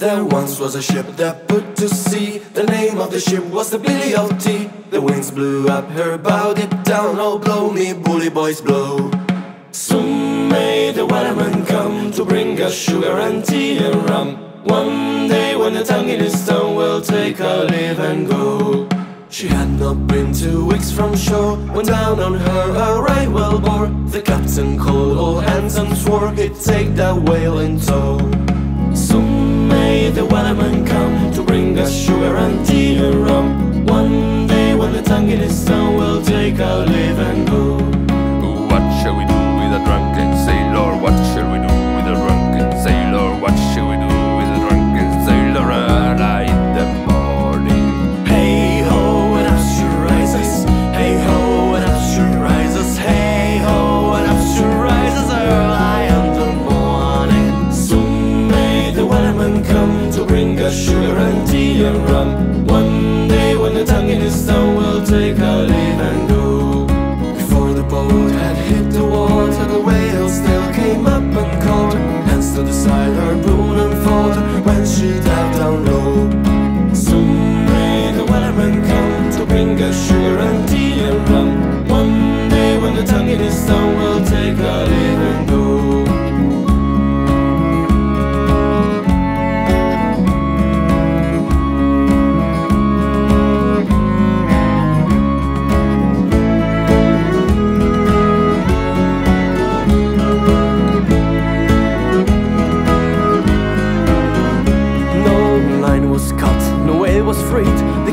There once was a ship that put to sea. The name of the ship was the Billy Tea. The winds blew up her bow, dip down, oh blow me, bully boys blow. Soon may the Wellerman come to bring us sugar and tea and rum. One day when the tongue in his tongue will take her leave and go. She had not been two weeks from shore When down on her a right whale bore The captain called all hands and swore He'd take that whale in tow the Wellerman come and rum. One day when the tongue in his tongue will take our leave and go. Before the boat had hit the water, the whale still came up and caught. Hands to the side, her boon and when she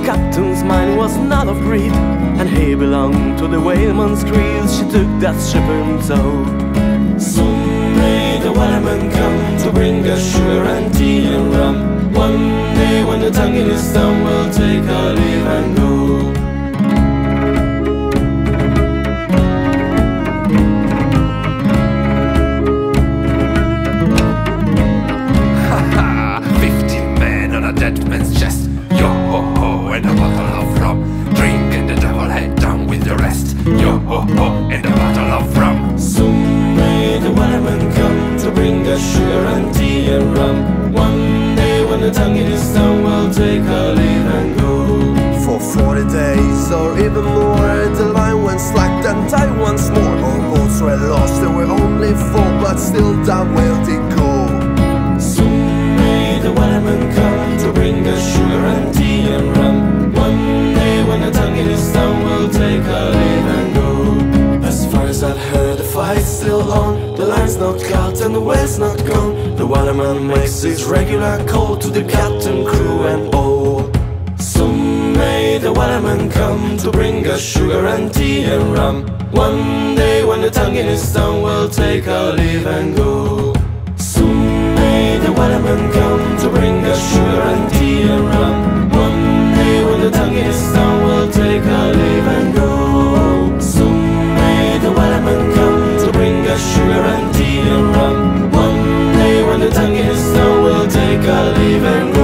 captain's mind was not of greed, and he belonged to the whaleman's creed. She took that ship in tow. Soon may the Wellerman come to bring us sugar and tea and rum. One day when the tongue in his tongue Yo ho ho, and a bottle of rum. Soon may the Wellerman come to bring us sugar and tea and rum. One day when the tongue in his tongue will take our leave and go. For 40 days or even more, the line went slack and tight once more. All boats were lost, there were only four, but still that whale did go. Soon may the Wellerman come I've heard, the fight's still on. The line's not cut and the whale's not gone. The Wellerman makes his regular call to the captain, crew, and all. Soon may the Wellerman come to bring us sugar and tea and rum. One day when the tongue in his tongue will take our leave and go. Soon may the Wellerman come like a leaving.